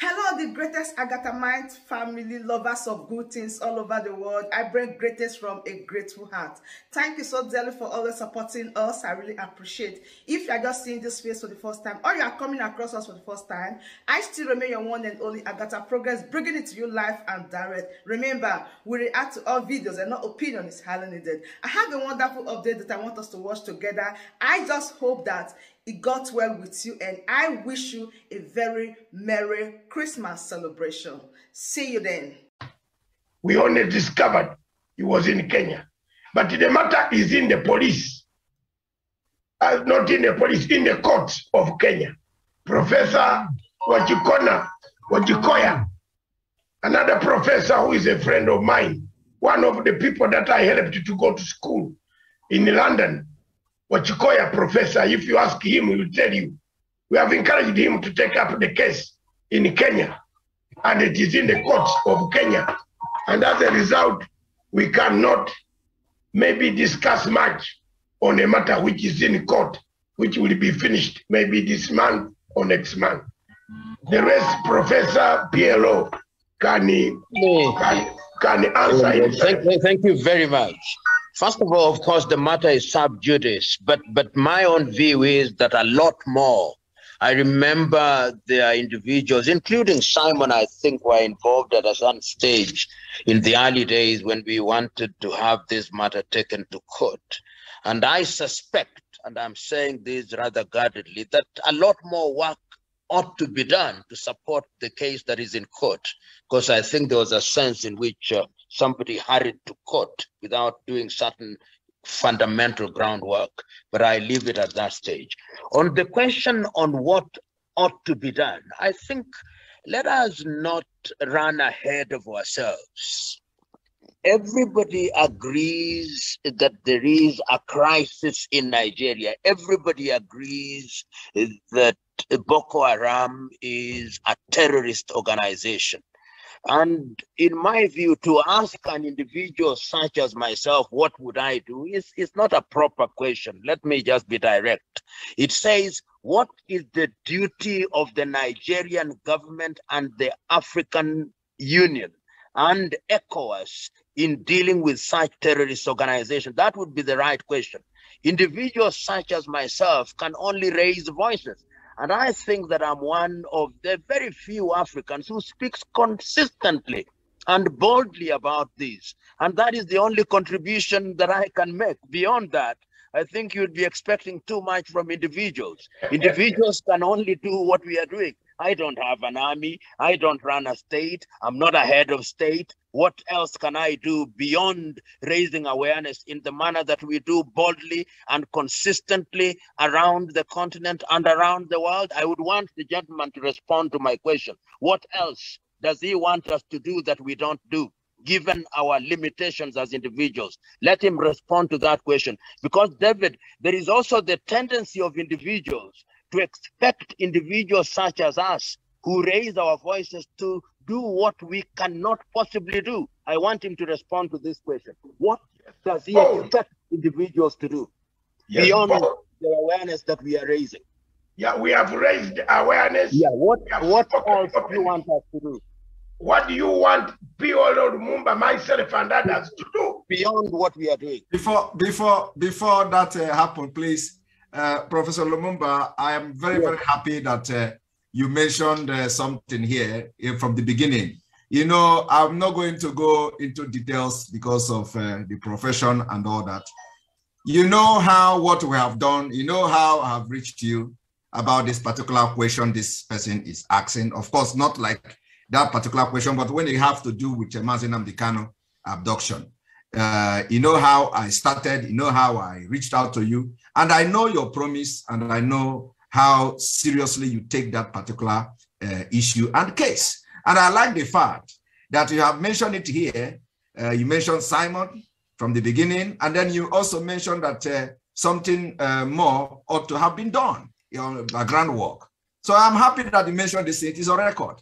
Hello, the greatest Agatha Mind family, lovers of good things all over the world. I bring greatest from a grateful heart. Thank you so dearly for always supporting us. I really appreciate. If you are just seeing this face for the first time or you are coming across us for the first time, I still remain your one and only Agatha Progress, bringing it to you live and direct. Remember, we react to all videos and no opinion is highly needed. I have a wonderful update that I want us to watch together. I just hope that it got well with you and I wish you a very Merry Christmas celebration. See you then. We only discovered he was in Kenya. But the matter is in the police. Uh, not in the police, in the courts of Kenya. Professor Wachikona, Wachikoya, another professor who is a friend of mine, one of the people that I helped to go to school in London, Wachikoya professor, if you ask him, he will tell you. We have encouraged him to take up the case in Kenya, and it is in the courts of Kenya. And as a result, we cannot maybe discuss much on a matter which is in court, which will be finished maybe this month or next month. The rest, Professor PLO, can, he, can, can answer. Thank, thank you very much. First of all, of course, the matter is sub judice, but but my own view is that a lot more. I remember there are individuals, including Simon, I think, were involved at a certain stage in the early days when we wanted to have this matter taken to court. And I suspect, and I'm saying this rather guardedly, that a lot more work ought to be done to support the case that is in court, because I think there was a sense in which uh, somebody hurried to court without doing certain fundamental groundwork, but I leave it at that stage. On the question on what ought to be done, I think let us not run ahead of ourselves. Everybody agrees that there is a crisis in Nigeria. Everybody agrees that Boko Haram is a terrorist organization. And in my view, to ask an individual such as myself, what would I do, is, is not a proper question. Let me just be direct. It says, what is the duty of the Nigerian government and the African Union and ECOWAS in dealing with such terrorist organizations? That would be the right question. Individuals such as myself can only raise voices. And I think that I'm one of the very few Africans who speaks consistently and boldly about this. And that is the only contribution that I can make. Beyond that, I think you'd be expecting too much from individuals. Individuals can only do what we are doing. I don't have an army. I don't run a state. I'm not a head of state. What else can I do beyond raising awareness in the manner that we do boldly and consistently around the continent and around the world? I would want the gentleman to respond to my question. What else does he want us to do that we don't do? given our limitations as individuals? Let him respond to that question. Because, David, there is also the tendency of individuals to expect individuals such as us who raise our voices to do what we cannot possibly do. I want him to respond to this question. What does he Oh. expect individuals to do Yes, beyond Paul. the awareness that we are raising? Yeah, we have raised awareness. Yeah, what We what spoken else do you want us to do What do you want P.O. Lumumba, myself, and others to do? beyond what we are doing? Before before before that uh, happened, please, uh, Professor Lumumba, I am very Yes. very happy that uh, you mentioned uh, something here uh, from the beginning. You know, I'm not going to go into details because of uh, the profession and all that. You know how what we have done. You know how I have reached you about this particular question this person is asking. Of course, not like that particular question, but when you have to do with Mazi Nnamdi Kanu abduction. Uh, you know how I started, you know how I reached out to you, and I know your promise, and I know how seriously you take that particular uh, issue and case. And I like the fact that you have mentioned it here. Uh, you mentioned Simon from the beginning, and then you also mentioned that uh, something uh, more ought to have been done, you know, background work. So I'm happy that you mentioned this. It is a record.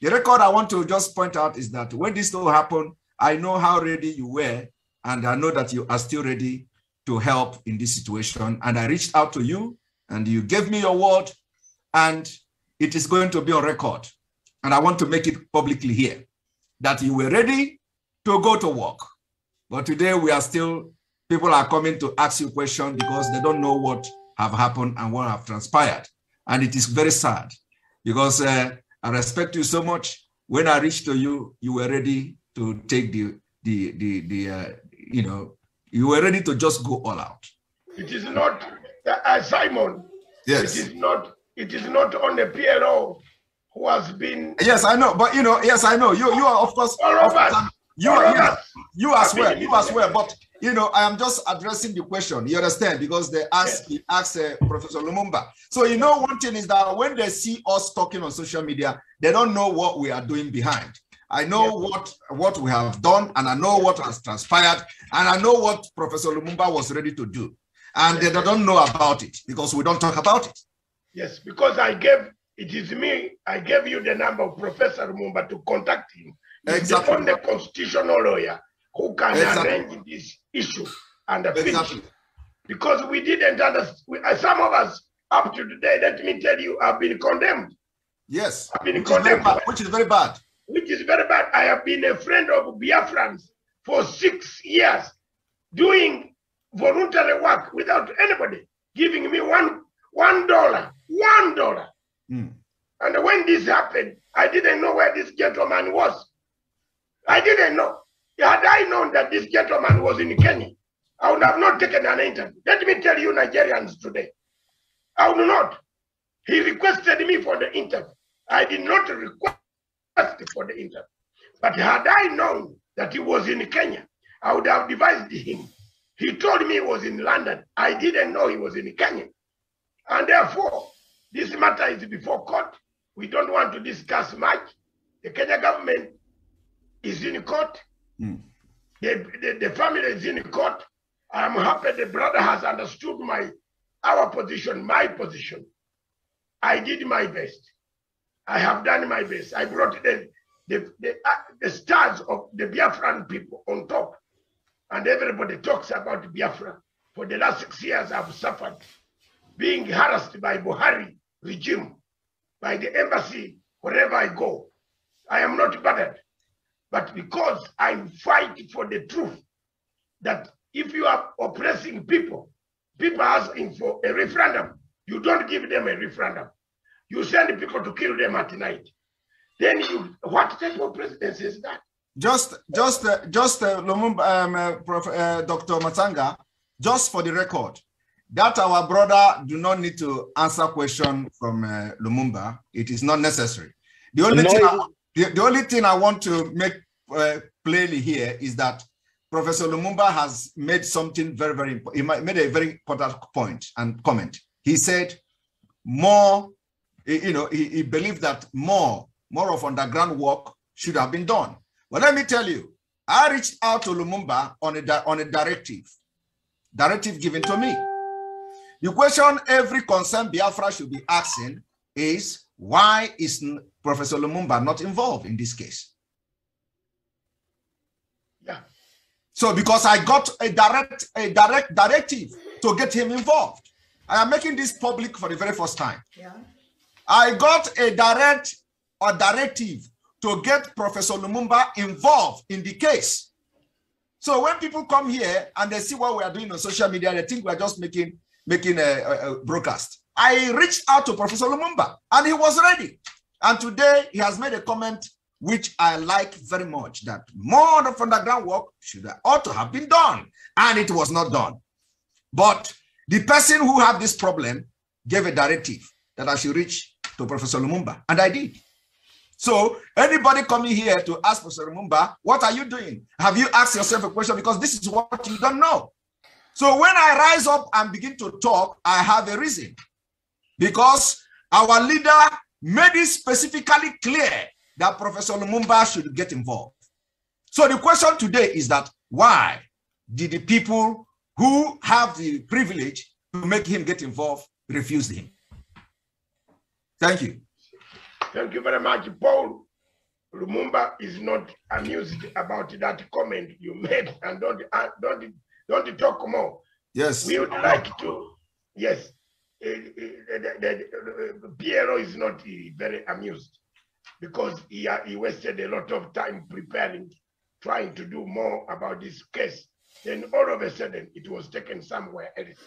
The record I want to just point out is that when this all happened, I know how ready you were, and I know that you are still ready to help in this situation. And I reached out to you, and you gave me your word, and it is going to be on record. and I want to make it publicly here, that you were ready to go to work. But today we are still, people are coming to ask you questions because they don't know what have happened and what have transpired. And it is very sad because uh, I respect you so much. When I reached to you, you were ready to take the, the, the, the uh, you know, you were ready to just go all out. It is not, uh, Simon, Yes. it is not, it is not on the PLO who has been, Yes, I know, but you know, yes, I know. You, you are of course, all of us, you, all are, yes, us. you as well, you as well. But you know, I am just addressing the question. You understand? Because they asked, he asked uh, Professor Lumumba. So you know, one thing is that when they see us talking on social media, they don't know what we are doing behind. I know what what we have done, and I know what has transpired, and I know what Professor Lumumba was ready to do, and they don't know about it because we don't talk about it. Yes, because I gave, it is me, I gave you the number of Professor Lumumba to contact him. He's Exactly. the constitutional lawyer who can Exactly. arrange this issue and Exactly. Because we didn't understand, uh, some of us up to today, let me tell you, have been condemned, Yes, I've been which is condemned. bad. Which is very bad. which is very bad. I have been a friend of Biafrans for six years, doing voluntary work without anybody giving me one one dollar, one dollar. Mm. And when this happened, I didn't know where this gentleman was. I didn't know. Had I known that this gentleman was in Kenya, I would have not taken an interview. Let me tell you, Nigerians today, I would not. He requested me for the interview. I did not request for the interview. But had I known that he was in Kenya, I would have devised him. He told me he was in London. I didn't know he was in Kenya. And therefore, this matter is before court. We don't want to discuss much. The Kenya government is in court. Hmm. The, the, the family is in court. I'm happy the brother has understood my our position, my position. I did my best. I have done my best. I brought the the, the, uh, the stars of the Biafran people on top. And everybody talks about Biafra. For the last six years, I've suffered being harassed by Buhari regime, by the embassy, wherever I go. I am not bothered. But because I fight for the truth, that if you are oppressing people, people asking for a referendum, you don't give them a referendum. You send people to kill them at night. Then you, what type of presidency is that? Just, just, uh, just, uh, Lumumba, um, uh, Prof, uh, Dr. Matanga, just for the record, that our brother do not need to answer question from uh, Lumumba. It is not necessary. The only No, thing, I, the, the only thing I want to make uh, plainly here is that Professor Lumumba has made something very, very important. He made a very important point and comment. He said more, you know, he, he believed that more, more of underground work should have been done. But let me tell you, I reached out to Lumumba on a, on a directive, directive given to me. The question every concerned Biafra should be asking is why is Professor Lumumba not involved in this case? Yeah. So because I got a direct a direct directive to get him involved. I am making this public for the very first time. Yeah. I got a direct or directive to get Professor Lumumba involved in the case. So when people come here and they see what we are doing on social media, they think we're just making making a, a- a broadcast. I reached out to Professor Lumumba and he was ready. And today he has made a comment which I like very much that more of underground work should ought to have been done, and it was not done. But the person who had this problem gave a directive that I should reach to Professor Lumumba, and I did. So anybody coming here to ask Professor Lumumba, what are you doing? Have you asked yourself a question? Because this is what you don't know. So when I rise up and begin to talk, I have a reason. Because our leader made it specifically clear that Professor Lumumba should get involved. So the question today is that why did the people who have the privilege to make him get involved refuse him? Thank you. Thank you very much, Paul. Lumumba is not amused about that comment you made, and don't uh, don't don't talk more. Yes. We would like to, yes. uh, uh, the, the, uh, PLO is not uh, very amused. because he, he wasted a lot of time preparing, trying to do more about this case. Then all of a sudden, it was taken somewhere else.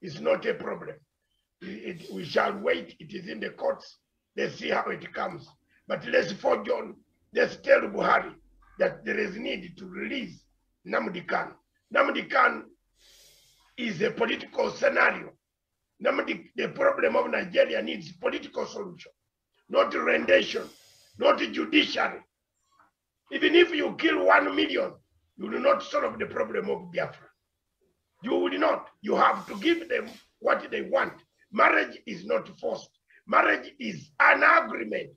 It's not a problem. It, it, we shall wait. It is in the courts. Let's see how it comes. But let's forge on. Let's tell Buhari that there is need to release Nnamdi Kanu. Nnamdi Kanu is a political scenario. Nnamdi, the problem of Nigeria needs political solution, not rendition, not judiciary. Even if you kill one million, you will not solve the problem of Biafra. You will not. You have to give them what they want. Marriage is not forced. Marriage is an agreement.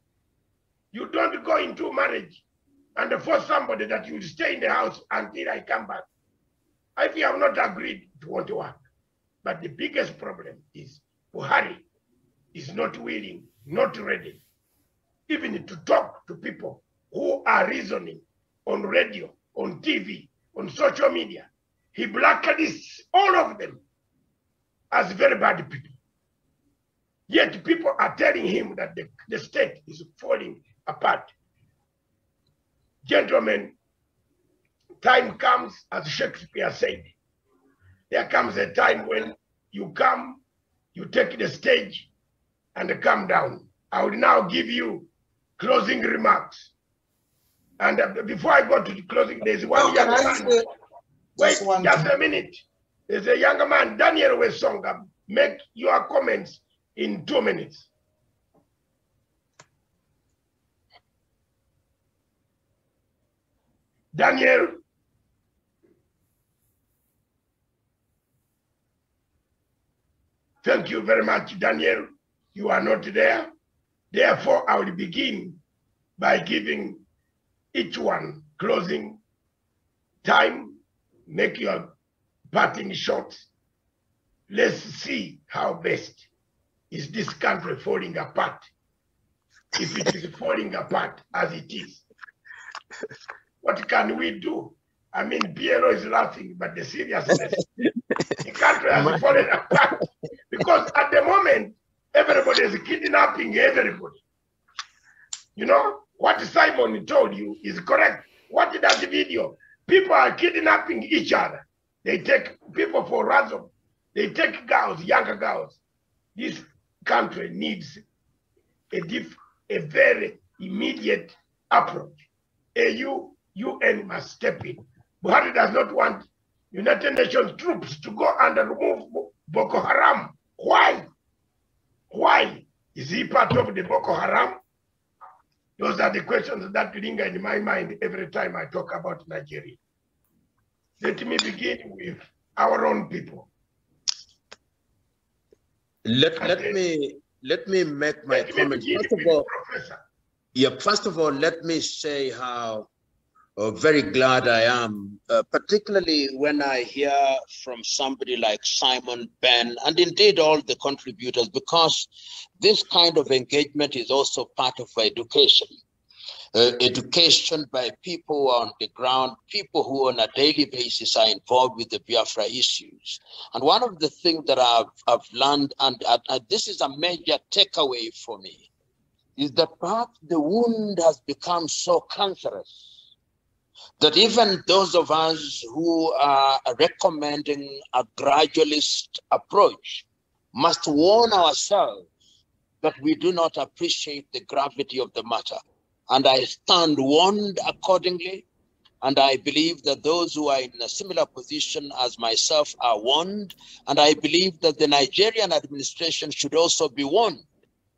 You don't go into marriage and force somebody that you stay in the house until I come back. If you have not agreed, it won't work. But the biggest problem is Buhari is not willing, not ready, even to talk to people who are reasoning on radio, on TV, on social media. He blacklists all of them as very bad people. Yet people are telling him that the, the state is falling apart. Gentlemen, time comes, as Shakespeare said, there comes a time when you come, you take the stage and come down. I will now give you closing remarks. And uh, before I go to the closing, there's one young man. Wait, just a minute. There's a younger man, Daniel Wesonga. Make your comments in two minutes. Daniel. Thank you very much, Daniel. You are not there. Therefore, I will begin by giving each one closing time, make your parting shot. Let's see how best is this country falling apart. If it is falling apart as it is, what can we do? I mean, PLO is laughing, but the seriousness, the country has fallen apart because at the moment, everybody is kidnapping everybody. You know, what Simon told you is correct. What that video? People are kidnapping each other. They take people for ransom. They take girls, younger girls. This country needs a, diff, a very immediate approach. AU, UN must step in. Buhari does not want United Nations troops to go and remove Boko Haram. Why? Why? Is he part of the Boko Haram? Those are the questions that linger in my mind every time I talk about Nigeria. Let me begin with our own people. Let, let me let me make my comment. First of all, yeah, first of all, let me say how uh, very glad I am, uh, particularly when I hear from somebody like Simon Ben and indeed all the contributors, because this kind of engagement is also part of education uh, education by people on the ground, people who on a daily basis are involved with the Biafra issues. And one of the things that I've, I've learned, and uh, this is a major takeaway for me, is that perhaps the wound has become so cancerous that even those of us who are recommending a gradualist approach must warn ourselves that we do not appreciate the gravity of the matter and I stand warned accordingly. And I believe that those who are in a similar position as myself are warned. And I believe that the Nigerian administration should also be warned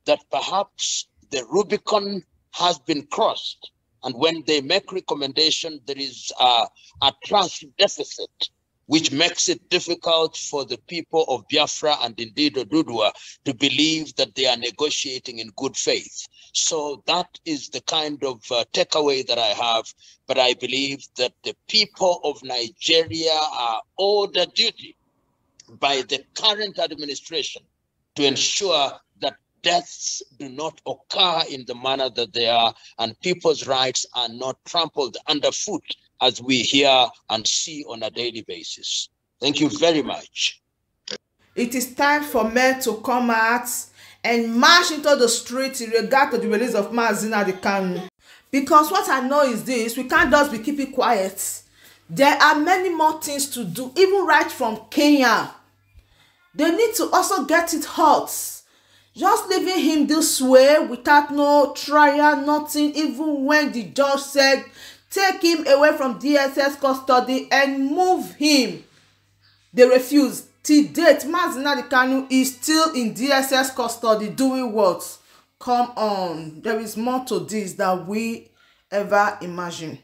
that perhaps the Rubicon has been crossed. And when they make recommendation, there is a, a trust deficit which makes it difficult for the people of Biafra and indeed Oduduwa to believe that they are negotiating in good faith. So that is the kind of uh, takeaway that I have. But I believe that the people of Nigeria are owed a duty by the current administration to ensure that deaths do not occur in the manner that they are and people's rights are not trampled underfoot as we hear and see on a daily basis. Thank you very much. It is time for men to come out and march into the street in regard to the release of Mazina the Kanu. Because what I know is this, we can't just be keeping quiet. There are many more things to do, even right from Kenya. They need to also get it hot. Just leaving him this way without no trial, nothing, even when the judge said, take him away from DSS custody and move him. They refused. Till date, Mazinadi Kanu is still in DSS custody doing what? Come on, there is more to this than we ever imagine.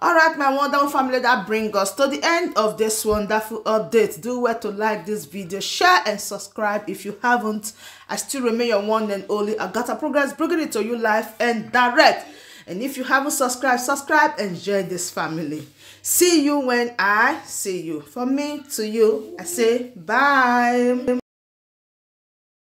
Alright, my wonderful family, that brings us to the end of this wonderful update. Do well to like this video, share and subscribe if you haven't. I still remain your one and only Agatha Progress, bringing it to you live and direct. And if you haven't subscribed, subscribe and join this family. See you when I see you. From me to you, I say bye.